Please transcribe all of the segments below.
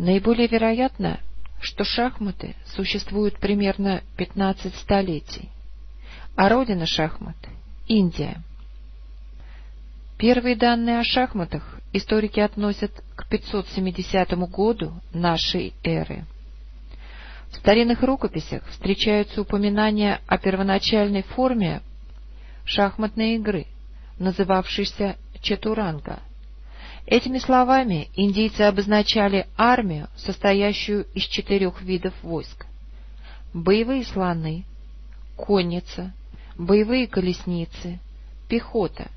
Наиболее вероятно, что шахматы существуют примерно 15 столетий, а родина шахмат — Индия. Первые данные о шахматах историки относят к 570 году нашей эры. В старинных рукописях встречаются упоминания о первоначальной форме шахматной игры, называвшейся четуранга. Этими словами индийцы обозначали армию, состоящую из четырех видов войск. Боевые слоны, конница, боевые колесницы, пехота.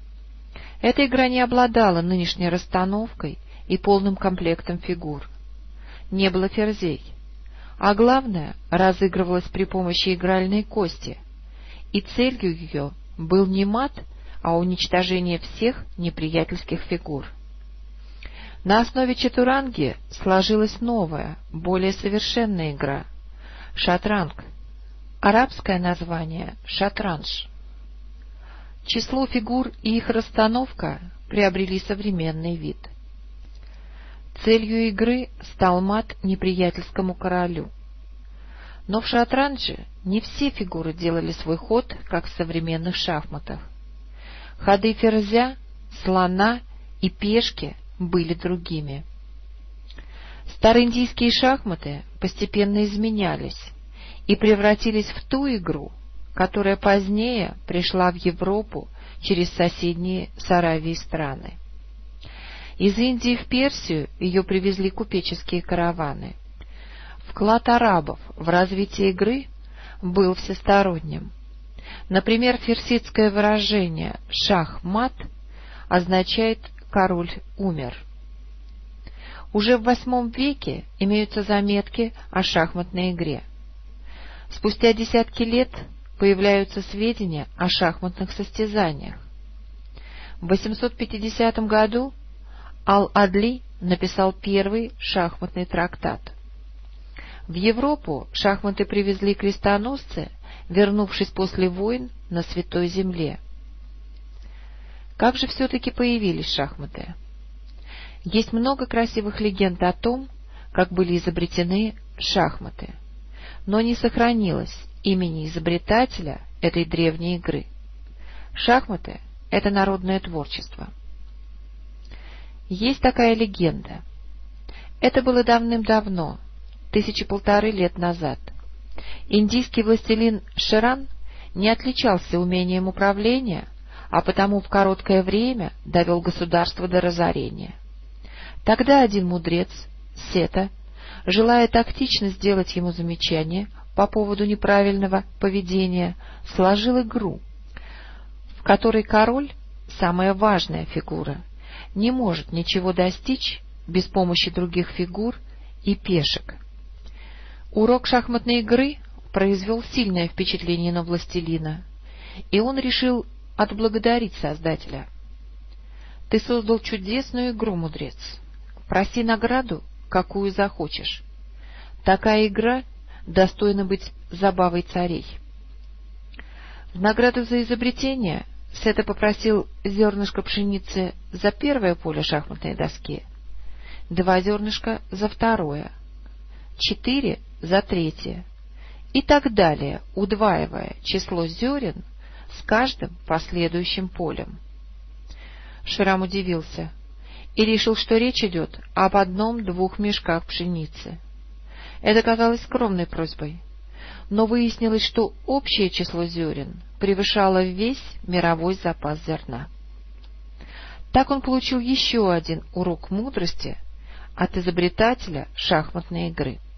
Эта игра не обладала нынешней расстановкой и полным комплектом фигур. Не было ферзей, а главное, разыгрывалась при помощи игральной кости, и целью ее был не мат, а уничтожение всех неприятельских фигур. На основе четуранги сложилась новая, более совершенная игра — шатранг, арабское название — шатранж. Число фигур и их расстановка приобрели современный вид. Целью игры стал мат неприятельскому королю. Но в шатранже не все фигуры делали свой ход, как в современных шахматах. Ходы ферзя, слона и пешки были другими. Староиндийские шахматы постепенно изменялись и превратились в ту игру, которая позднее пришла в Европу через соседние с Аравией страны. Из Индии в Персию ее привезли купеческие караваны. Вклад арабов в развитие игры был всесторонним. Например, ферсидское выражение «шах-мат» означает «король умер». Уже в VIII веке имеются заметки о шахматной игре. Спустя десятки лет появляются сведения о шахматных состязаниях. В 850 году Ал-Адли написал первый шахматный трактат. В Европу шахматы привезли крестоносцы, вернувшись после войн на Святой Земле. Как же все-таки появились шахматы? Есть много красивых легенд о том, как были изобретены шахматы, но не сохранилось имени изобретателя этой древней игры. Шахматы — это народное творчество. Есть такая легенда. Это было давным-давно, тысячи полторы лет назад. Индийский властелин Ширан не отличался умением управления, а потому в короткое время довел государство до разорения. Тогда один мудрец, Сета, желая тактично сделать ему замечание по поводу неправильного поведения, сложил игру, в которой король, самая важная фигура, не может ничего достичь без помощи других фигур и пешек. Урок шахматной игры произвел сильное впечатление на властелина, и он решил отблагодарить Создателя. «Ты создал чудесную игру, мудрец. Проси награду, какую захочешь. Такая игра достойна быть забавой царей». В награду за изобретение Сета попросил зернышко пшеницы за первое поле шахматной доски, два зернышка за второе, четыре за третье и так далее, удваивая число зерен с каждым последующим полем. Шрам удивился и решил, что речь идет об одном-двух мешках пшеницы. Это казалось скромной просьбой, но выяснилось, что общее число зерен превышало весь мировой запас зерна. Так он получил еще один урок мудрости от изобретателя шахматной игры —